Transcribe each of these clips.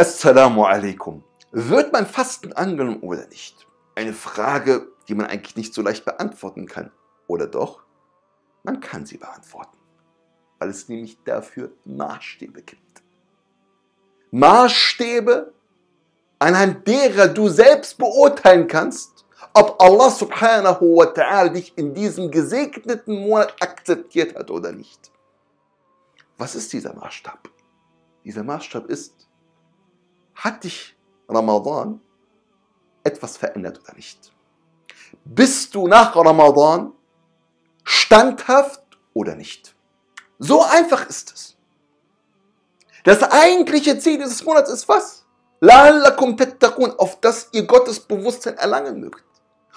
Assalamu alaikum. Wird man Fasten angenommen oder nicht? Eine Frage, die man eigentlich nicht so leicht beantworten kann. Oder doch? Man kann sie beantworten, weil es nämlich dafür Maßstäbe gibt. Maßstäbe, anhand derer du selbst beurteilen kannst, ob Allah subhanahu wa ta'ala dich in diesem gesegneten Monat akzeptiert hat oder nicht. Was ist dieser Maßstab? Dieser Maßstab ist, hat dich Ramadan etwas verändert oder nicht? Bist du nach Ramadan standhaft oder nicht? So einfach ist es. Das eigentliche Ziel dieses Monats ist was? La'allakum tattaqun, auf das ihr Gottes Bewusstsein erlangen mögt.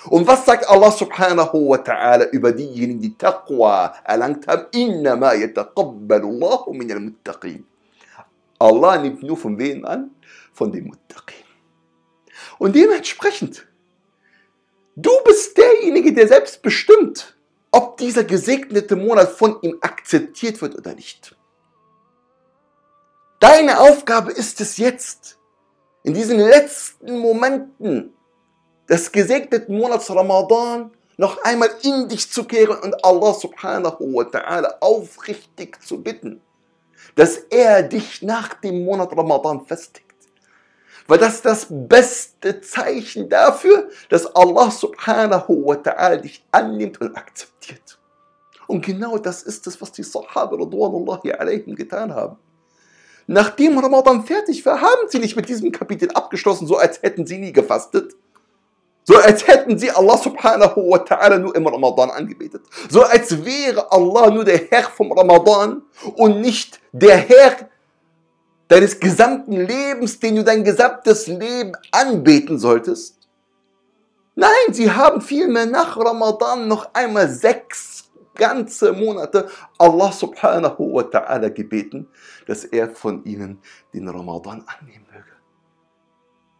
Und was sagt Allah subhanahu wa ta'ala über diejenigen, die Taqwa erlangt haben? Innama yataqabbalu Allahu min al-muttaqin. Allah nimmt nur von wem an? Von den Muttaqin. Und dementsprechend, du bist derjenige, der selbst bestimmt, ob dieser gesegnete Monat von ihm akzeptiert wird oder nicht. Deine Aufgabe ist es jetzt, in diesen letzten Momenten des gesegneten Monats Ramadan noch einmal in dich zu kehren und Allah subhanahu wa ta'ala aufrichtig zu bitten, dass er dich nach dem Monat Ramadan festigt. Weil das das beste Zeichen dafür, dass Allah subhanahu wa ta'ala dich annimmt und akzeptiert. Und genau das ist es, was die Sahaba radwanullahi alaihim getan haben. Nachdem Ramadan fertig war, haben sie nicht mit diesem Kapitel abgeschlossen, so als hätten sie nie gefastet, so als hätten sie Allah subhanahu wa ta'ala nur im Ramadan angebetet. So als wäre Allah nur der Herr vom Ramadan und nicht der Herr deines gesamten Lebens, den du dein gesamtes Leben anbeten solltest. Nein, sie haben vielmehr nach Ramadan noch einmal sechs ganze Monate Allah subhanahu wa ta'ala gebeten, dass er von ihnen den Ramadan annehmen möge.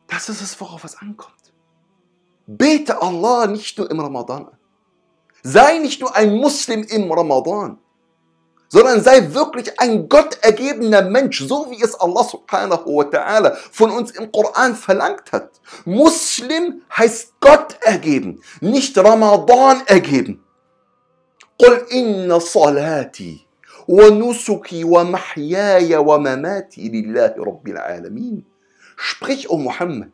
Das ist es, worauf es ankommt. Bete Allah nicht nur im Ramadan an. Sei nicht nur ein Muslim im Ramadan, sondern sei wirklich ein gottergebener Mensch, so wie es Allah subhanahu wa ta'ala von uns im Koran verlangt hat. Muslim heißt Gott ergeben, nicht Ramadan ergeben. قل إن صلاتي ونسكي ومحياي ومماتي لله رب العالمين. Sprich, O Muhammad,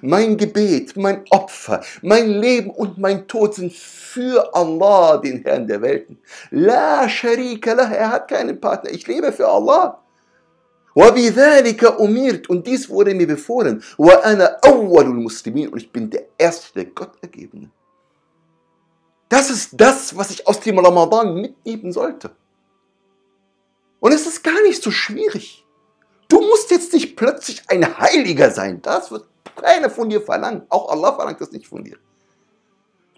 mein Gebet, mein Opfer, mein Leben und mein Tod sind für Allah, den Herrn der Welten. La sharika lah, er hat keinen Partner. Ich lebe für Allah. وَبِذَلِكَ umirt Und dies wurde mir befohlen. وَأَنَا أَوَّلُ الْمُسْلِمِينَ Und ich bin der Erste, der Gott ergebene. Das ist das, was ich aus dem Ramadan mitnehmen sollte. Und es ist gar nicht so schwierig. Du musst jetzt nicht plötzlich ein Heiliger sein. Das wird keiner von dir verlangen. Auch Allah verlangt das nicht von dir.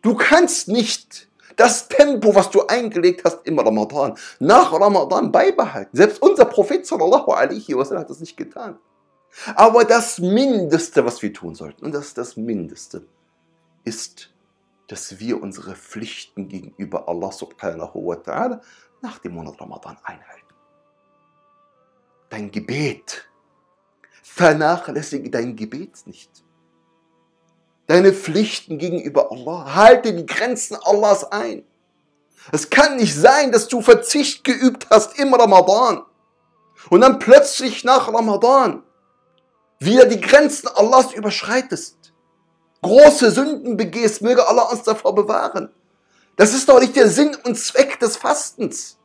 Du kannst nicht das Tempo, was du eingelegt hast im Ramadan, nach Ramadan beibehalten. Selbst unser Prophet sallallahu alaihi wasallam hat das nicht getan. Aber das Mindeste, was wir tun sollten, und das ist das Mindeste, ist, dass wir unsere Pflichten gegenüber Allah subhanahu wa ta'ala nach dem Monat Ramadan einhalten. Dein Gebet, vernachlässige dein Gebet nicht. Deine Pflichten gegenüber Allah, halte die Grenzen Allahs ein. Es kann nicht sein, dass du Verzicht geübt hast im Ramadan und dann plötzlich nach Ramadan wieder die Grenzen Allahs überschreitest. Große Sünden begehst, möge Allah uns davor bewahren. Das ist doch nicht der Sinn und Zweck des Fastens.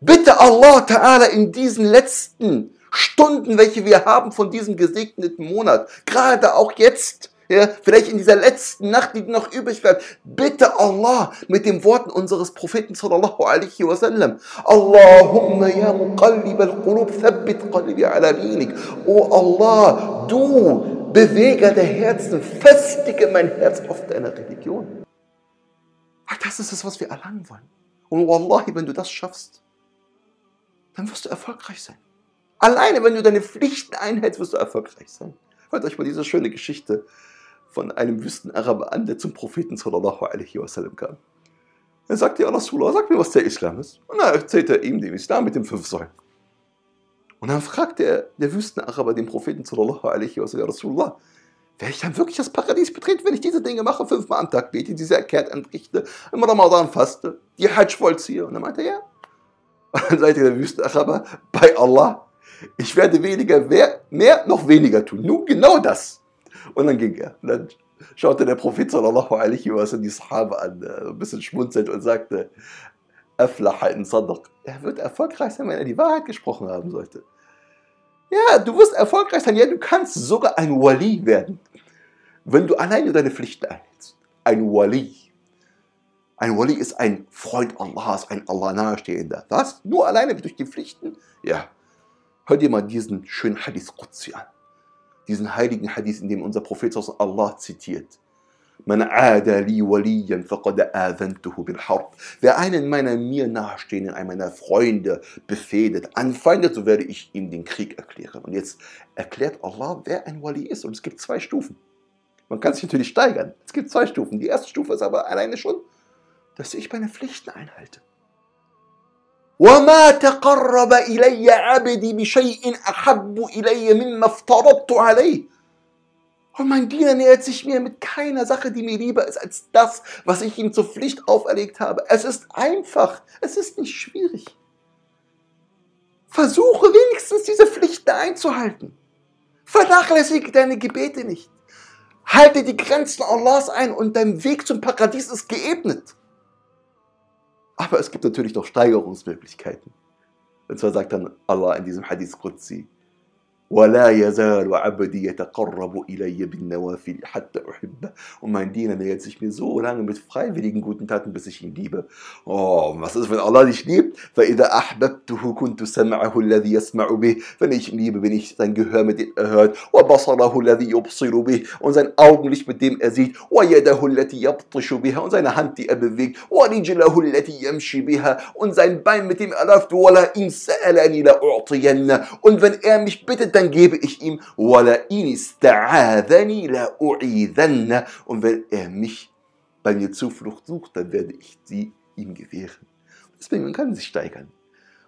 Bitte Allah Ta'ala in diesen letzten Stunden, welche wir haben von diesem gesegneten Monat, gerade auch jetzt, ja, vielleicht in dieser letzten Nacht, die noch übrig bleibt, bitte Allah mit den Worten unseres Propheten sallallahu alaihi wasallam. Allahumma ya muqallib al-qulub thabbit qalbi ala dinik. O Allah, du Beweger der Herzen, festige mein Herz auf deiner Religion. Das ist es, was wir erlangen wollen. Und Wallahi, wenn du das schaffst, dann wirst du erfolgreich sein. Alleine, wenn du deine Pflichten einhältst, wirst du erfolgreich sein. Hört euch mal diese schöne Geschichte von einem Wüstenaraber an, der zum Propheten sallallahu alaihi wasallam kam. Er sagte, ja Rasulullah, sag mir, was der Islam ist. Und dann erzählte er ihm den Islam mit den fünf Säulen. Und dann fragte er, der Wüstenaraber den Propheten sallallahu alaihi wa sallam, Rasulullah, werde ich dann wirklich das Paradies betreten, wenn ich diese Dinge mache, fünfmal am Tag bete, diese Erkehrt entrichte, im Ramadan faste, die Hajj vollziehe? Und dann meinte er, ja. Und dann sagte der Wüstenaraber, bei Allah, ich werde weniger, mehr noch weniger tun. Nun genau das. Und dann ging er. Und dann schaute der Prophet sallallahu alaihi wa sallam die Sahaba an, äh, ein bisschen schmunzelt und sagte. Er wird erfolgreich sein, wenn er die Wahrheit gesprochen haben sollte. Ja, du wirst erfolgreich sein. Ja, du kannst sogar ein Wali werden, wenn du alleine deine Pflichten einhältst. Ein Wali. Ein Wali ist ein Freund Allahs, ein Allah nahestehender. Was? Nur alleine durch die Pflichten? Ja. Hör dir mal diesen schönen Hadith Qudsi an. Diesen heiligen Hadith, in dem unser Prophet Allah zitiert. Man. Wer einen meiner mir nahestehenden, einen meiner Freunde befehdet, anfeindet, so werde ich ihm den Krieg erklären. Und jetzt erklärt Allah, wer ein Wali ist. Und es gibt zwei Stufen. Man kann sich natürlich steigern. Es gibt zwei Stufen. Die erste Stufe ist aber alleine schon, dass ich meine Pflichten einhalte. وما تقرب إلي عبدي بشيء أحب إلي مما افترضت عليه und mein Diener nähert sich mir mit keiner Sache, die mir lieber ist, als das, was ich ihm zur Pflicht auferlegt habe. Es ist einfach, es ist nicht schwierig. Versuche wenigstens diese Pflichten einzuhalten. Vernachlässige deine Gebete nicht. Halte die Grenzen Allahs ein und dein Weg zum Paradies ist geebnet. Aber es gibt natürlich noch Steigerungsmöglichkeiten. Und zwar sagt dann Allah in diesem Hadith Qudsi, ولا يزال عبدي يتقرب إلي بالنوافل حتى أحبه und mein Diener nähert sich mir so lange mit freiwilligen guten Taten, bis ich ihn liebe. Oh, was ist, wenn Allah dich liebt? فإذا أحببته كنت سمعه الذي يسمع به wenn ich ihn liebe, bin ich sein Gehör, mit dem er hört وبصره الذي يبصر به und sein Augenlicht, mit dem er sieht ويده التي يبطش بها und seine Hand, die er bewegt ورجله التي يمشي بها und sein Bein, mit dem er läuft ولئن سألني لأعطينه und wenn er mich bittet, dann gebe ich ihm, und wenn er mich bei mir Zuflucht sucht, dann werde ich sie ihm gewähren. Deswegen, man kann sich steigern.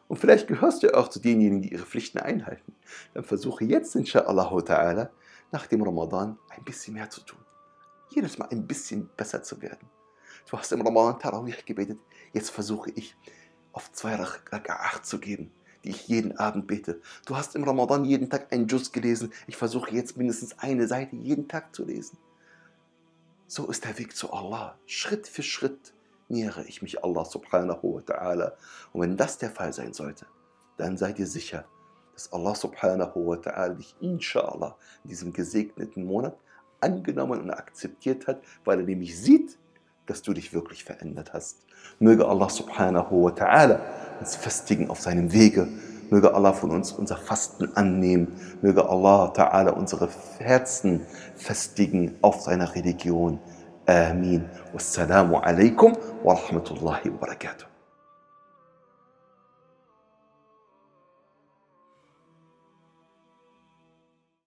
Und vielleicht gehörst du auch zu denjenigen, die ihre Pflichten einhalten. Dann versuche jetzt, inshallah ta'ala, nach dem Ramadan ein bisschen mehr zu tun. Jedes Mal ein bisschen besser zu werden. Du hast im Ramadan Tarawih gebetet, jetzt versuche ich, auf zwei Raka'ach zu geben die ich jeden Abend bete. Du hast im Ramadan jeden Tag einen Juz gelesen. Ich versuche jetzt mindestens eine Seite jeden Tag zu lesen. So ist der Weg zu Allah. Schritt für Schritt nähere ich mich Allah subhanahu wa ta'ala. Und wenn das der Fall sein sollte, dann seid ihr sicher, dass Allah subhanahu wa ta'ala dich inshallah in diesem gesegneten Monat angenommen und akzeptiert hat, weil er nämlich sieht, dass du dich wirklich verändert hast. Möge Allah subhanahu wa ta'ala uns festigen auf seinem Wege. Möge Allah von uns unser Fasten annehmen. Möge Allah ta'ala unsere Herzen festigen auf seiner Religion. Amin. Wassalamu alaikum wa rahmatullahi wa barakatuh.